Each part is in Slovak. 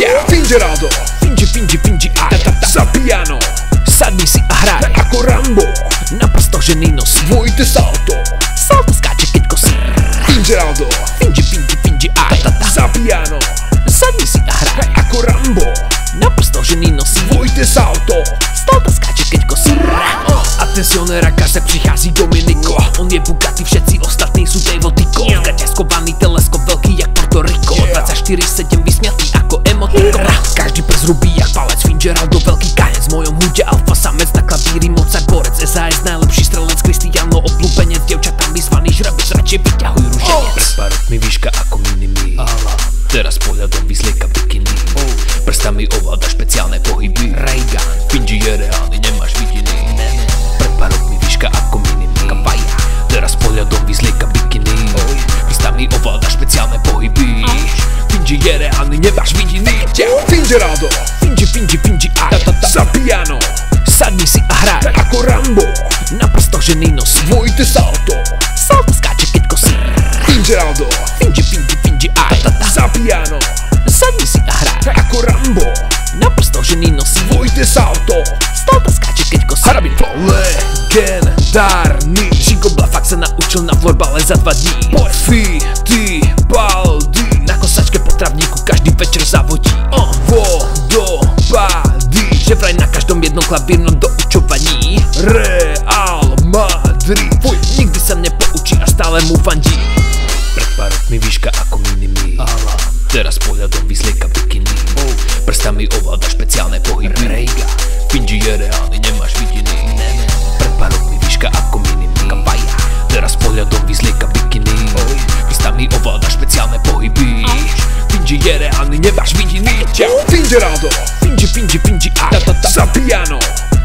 Fingerado Fingi, fingi, fingi aj. Za piano. Sadni si a hraj. Ako Rambo. Na prstoch ženy nosí Dvojité salto Salto skáče keď kosí. Fingerado Fingi, fingi, fingi aj. Za piano. Sadni si a hraj. Ako Rambo. Na prstoch ženy nosí Dvojité salto Salto skáče keď kosí. Atencionéra se přichází Dominiko On je Bugatti, všetci ostatní sú Dave Tico Gaťa skovaný teleskop veľký jak Puerto Rico. Yeah. 24-7 vysmiatý ako emotiko Hrubý jak palec. Fitzgeraldo veľký kanec. V mojom hude alfa samec na klavíri Mozart borec SAS najlepší strelec Cristiano obľúbenec. Dievčatám vyzvaný žrabec radšej vyťahuj rušenec Pred pár rokmi výška ako minimi Teraz pohľadom vyzlieka Fingi je reálny, nemáš vidiny Fingerado Fingi, fingi, fingi aj Za piano Sadni si a hraj Ako Rambo. Na prstoch ženy nosí Dvojité salto Salto skáče keď kosí Fingerado Fingi, fingi, fingi aj Za piano Sadni si a hraj Ako Rambo. Na prstoch ženy nosí Dvojité salto Salto skáče keď kosí Harabin flow. Legendárny Žigo Blafak sa naučil na florbale za dva dní Fi, ty, baldy večer zavodí? Oh. Vodopády Že vraj na každom jednom klavírnom doučovaní Real Madrid. Fuj, nikdy sa nepoučí a stále mu fandí. Pred pár rokmi výška ako minimi Teraz pohľadom vyzlieka bikiny Prstami ovláda špeciálne pohyby. Rejga. Fingi je reálny, nemáš vidiny. Pred pár rokmi výška ako minimi Kapaja Teraz pohľadom vyzlieka bikiny Prstami ovláda špeciálne pohyby. Fingi je reálny, vidiny Fingerado Fingi, fingi, fingi aj Za piano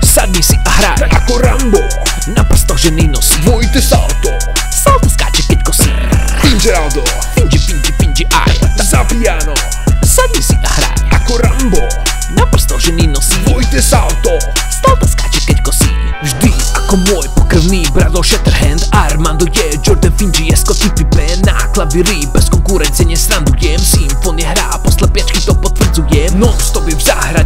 Sadni si a hraj Ako Rambo Na prstoch ženy nosí Dvojité salto. Salto skáče keď kosí Fingerado Fingi, fingi, fingi aj Za bratol Shatterhand Armando je Jordan Fingi je Scottie Pippen Na klavíri bez konkurencie nesrandujem Symfónie hrá posle piačky to potvrdzujem Non stop je v záhrade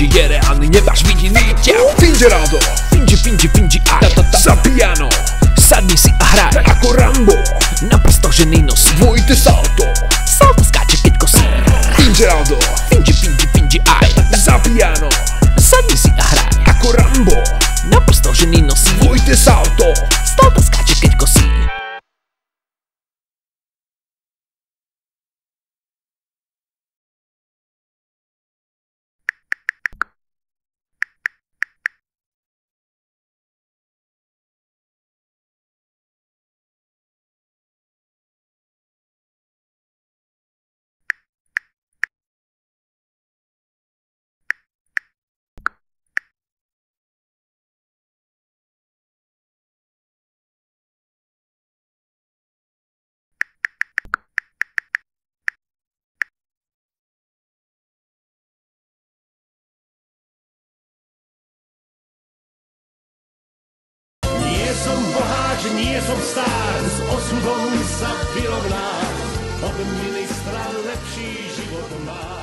Fingi je reálny, nemáš vidiny Fingerado Fingi, fingi, fingi aj Za piano Sadni si a hraj. Ako Rambo Na nosí Dvojité salto Salto s osudom sa vyrovná. Od ministra lepší život má.